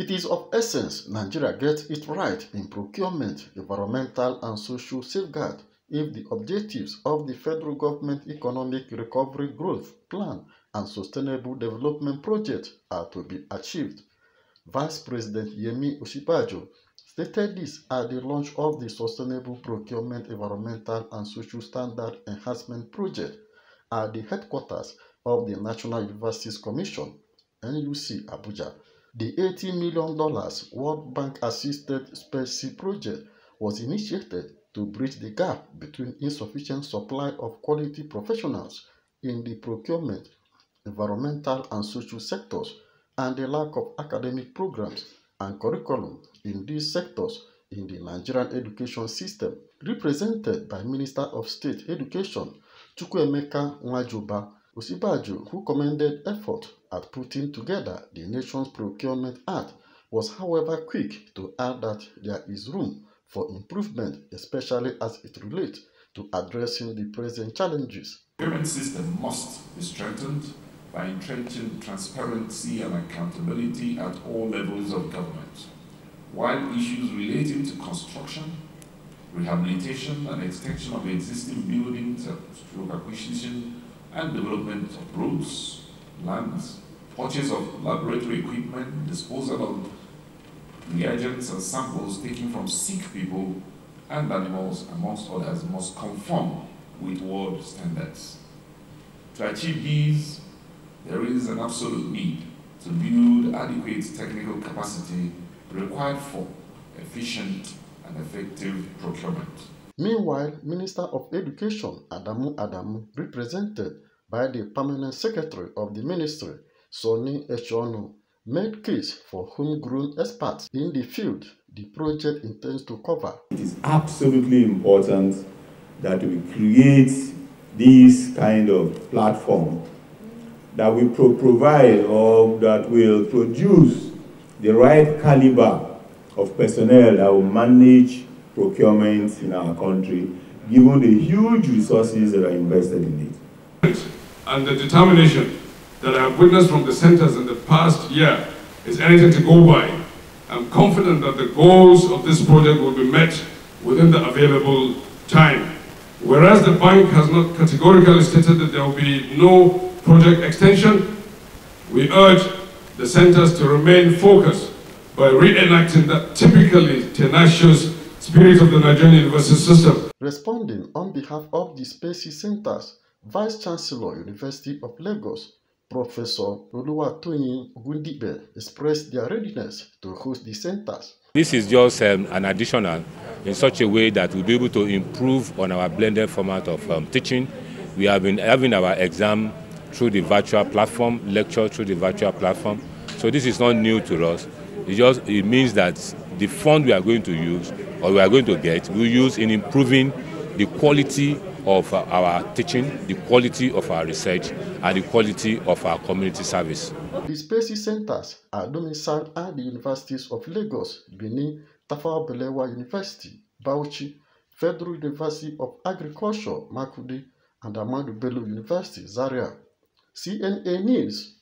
It is of essence Nigeria gets it right in procurement, environmental and social safeguard if the objectives of the federal government economic recovery growth plan and sustainable development project are to be achieved. Vice President Yemi Osinbajo stated this at the launch of the Sustainable Procurement Environmental and Social Standard Enhancement Project at the headquarters of the National Universities Commission, NUC Abuja. The $80 million World Bank assisted SPESSE project was initiated to bridge the gap between insufficient supply of quality professionals in the procurement, environmental, and social sectors and the lack of academic programs and curriculum in these sectors in the Nigerian education system, represented by Minister of State Education Chukwuemeka Nwajiuba Osinbajo, who commended effort at putting together the nation's Procurement Act, was however quick to add that there is room for improvement, especially as it relates to addressing the present challenges. The procurement system must be strengthened by entrenching transparency and accountability at all levels of government, while issues relating to construction, rehabilitation and extension of existing buildings, stroke acquisition and development of roads, lands, purchase of laboratory equipment, disposal of reagents and samples taken from sick people and animals, amongst others, must conform with world standards. To achieve these, there is an absolute need to build adequate technical capacity required for efficient and effective procurement. Meanwhile, Minister of Education Adamu Adamu, represented by the Permanent Secretary of the Ministry, Sonny Echonu, made case for homegrown experts in the field the project intends to cover. It is absolutely important that we create this kind of platform that will pro provide or that will produce the right caliber of personnel that will manage procurement in our country, given the huge resources that are invested in it. And the determination that I have witnessed from the centers in the past year is anything to go by. I'm confident that the goals of this project will be met within the available time. Whereas the bank has not categorically stated that there will be no project extension, we urge the centers to remain focused by reenacting that typically tenacious spirit of the Nigerian university system. Responding on behalf of the SPESSE centers, Vice Chancellor, University of Lagos, Professor Oluwatoyin Ogundipe expressed their readiness to host the centers. This is just um, an additional in such a way that we'll be able to improve on our blended format of um, teaching. We have been having our exam through the virtual platform, lecture through the virtual platform. So this is not new to us. It just it means that the fund we are going to use or we are going to get, we'll use in improving the quality of our teaching, the quality of our research, and the quality of our community service. The SPECI centers are domiciled at the universities of Lagos, Benin, Tafawa Balewa University, Bauchi, Federal University of Agriculture, Makurdi, and Ahmadu Bello University, Zaria. CNA News.